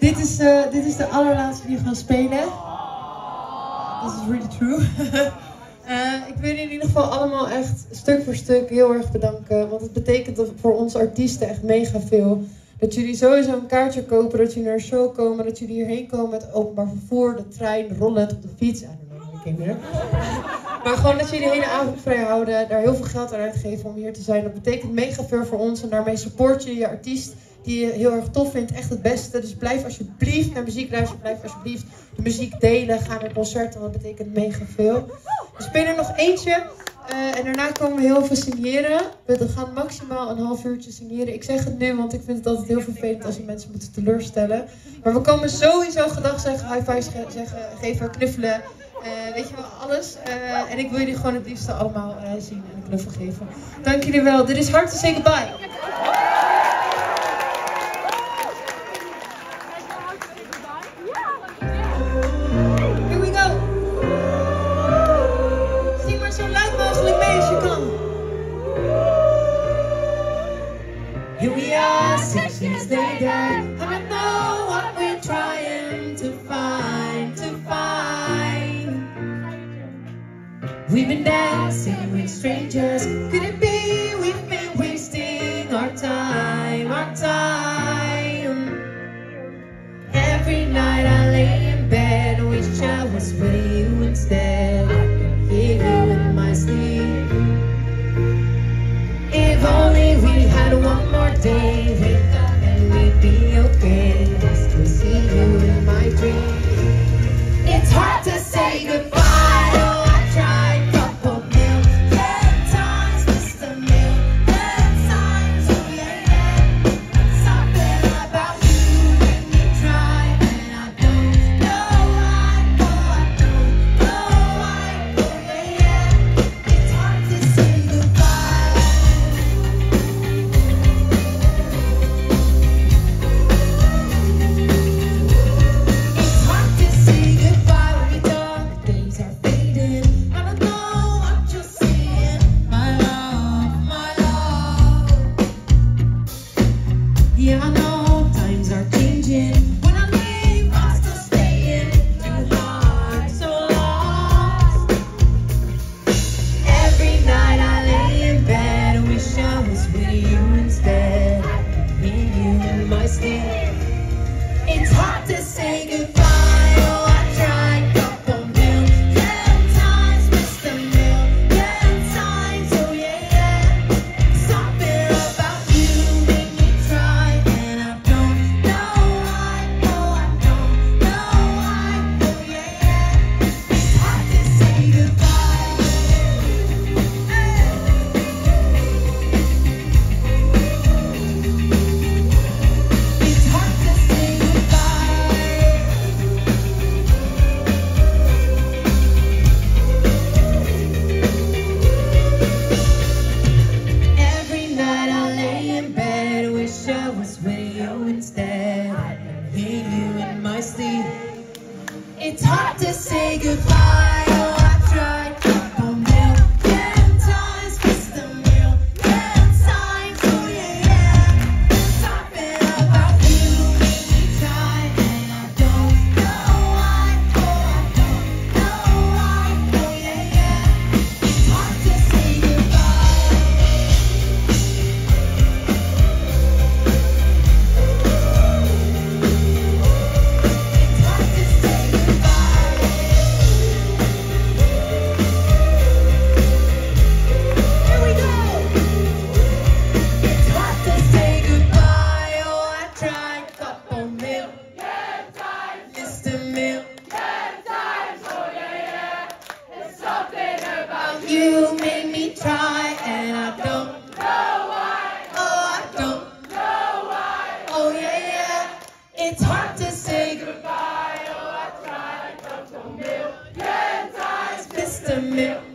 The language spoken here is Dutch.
Dit is, uh, dit is de allerlaatste die we gaan spelen. This is really true. uh, ik wil jullie in ieder geval allemaal echt stuk voor stuk heel erg bedanken. Want het betekent voor ons artiesten echt mega veel. Dat jullie sowieso een kaartje kopen, dat jullie naar een show komen, dat jullie hierheen komen met openbaar vervoer, de trein, rollend op de fiets. I don't know, meer. Maar gewoon dat jullie de hele avond vrij houden, daar heel veel geld aan uitgeven om hier te zijn. Dat betekent mega veel voor ons en daarmee support je je artiest die je heel erg tof vindt, echt het beste. Dus blijf alsjeblieft naar muziek luisteren, blijf alsjeblieft de muziek delen, ga naar concerten, want dat betekent mega veel. We spelen nog eentje uh, en daarna komen we heel veel signeren. We gaan maximaal een half uurtje signeren. Ik zeg het nu, want ik vind het altijd heel vervelend als je mensen moeten teleurstellen. Maar we komen sowieso gedag zeggen, high five zeggen, geven, knuffelen. Uh, weet je wel, alles. Uh, en ik wil jullie gewoon het liefste allemaal zien en knuffel geven. Dank jullie wel. Dit is Hard to Say Goodbye. Here we are, six years later, and I don't know what we're trying to find, to find. We've been dancing with strangers, could it be we've been wasting our time, our time? Every night I lay in bed, wish I was with you be okay. Just to see you in my dreams. It's hard to say goodbye. It's hard to say goodbye. try and I don't know why. Oh, I don't know why. Oh, yeah, yeah. It's hard to say goodbye. Oh, I try and I tried. Dr. Mill, yeah, times Mr. Mill.